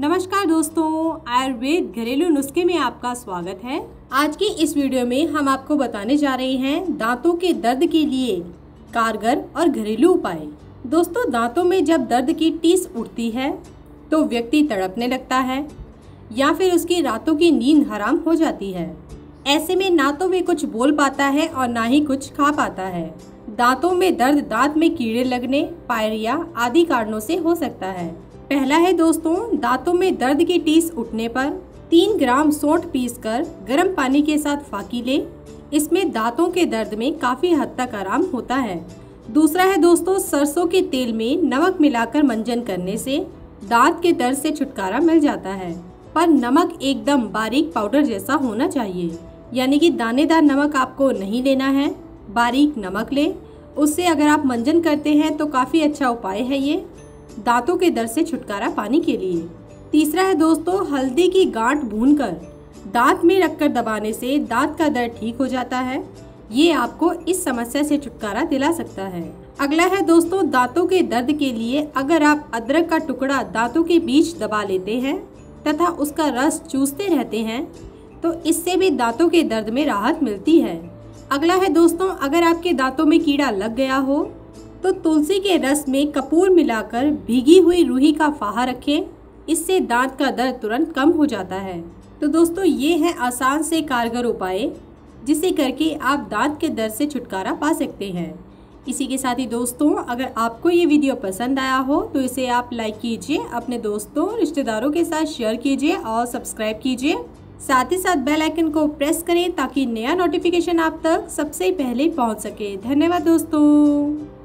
नमस्कार दोस्तों, आयुर्वेद घरेलू नुस्खे में आपका स्वागत है। आज की इस वीडियो में हम आपको बताने जा रहे हैं दांतों के दर्द के लिए कारगर और घरेलू उपाय। दोस्तों, दांतों में जब दर्द की टीस उठती है तो व्यक्ति तड़पने लगता है, या फिर उसकी रातों की नींद हराम हो जाती है। ऐसे में ना तो वे कुछ बोल पाता है और ना ही कुछ खा पाता है। दांतों में दर्द दांत में कीड़े लगने, पायरिया आदि कारणों से हो सकता है। पहला है दोस्तों, दांतों में दर्द की टीस उठने पर तीन ग्राम सोंठ पीस कर गर्म पानी के साथ फाकी ले। इसमें दांतों के दर्द में काफ़ी हद तक आराम होता है। दूसरा है दोस्तों, सरसों के तेल में नमक मिलाकर मंजन करने से दांत के दर्द से छुटकारा मिल जाता है। पर नमक एकदम बारीक पाउडर जैसा होना चाहिए। यानी कि दानेदार नमक आपको नहीं लेना है, बारीक नमक ले। उससे अगर आप मंजन करते हैं तो काफ़ी अच्छा उपाय है ये। दांतों के दर्द से छुटकारा पाने के लिए। तीसरा है दोस्तों, हल्दी की गांठ भूनकर दांत में रखकर दबाने से दांत का दर्द ठीक हो जाता है। ये आपको इस समस्या से छुटकारा दिला सकता है। अगला है दोस्तों, दांतों के दर्द के लिए अगर आप अदरक का टुकड़ा दांतों के बीच दबा लेते हैं तथा उसका रस चूसते रहते हैं तो इससे भी दांतों के दर्द में राहत मिलती है। अगला है दोस्तों, अगर आपके दांतों में कीड़ा लग गया हो तो तुलसी के रस में कपूर मिलाकर भीगी हुई रूही का फाहा रखें। इससे दांत का दर्द तुरंत कम हो जाता है। तो दोस्तों, ये है आसान से कारगर उपाय, जिसे करके आप दांत के दर्द से छुटकारा पा सकते हैं। इसी के साथ ही दोस्तों, अगर आपको ये वीडियो पसंद आया हो तो इसे आप लाइक कीजिए, अपने दोस्तों रिश्तेदारों के साथ शेयर कीजिए और सब्सक्राइब कीजिए। साथ ही साथ बेल आइकन को प्रेस करें, ताकि नया नोटिफिकेशन आप तक सबसे पहले पहुँच सके। धन्यवाद दोस्तों।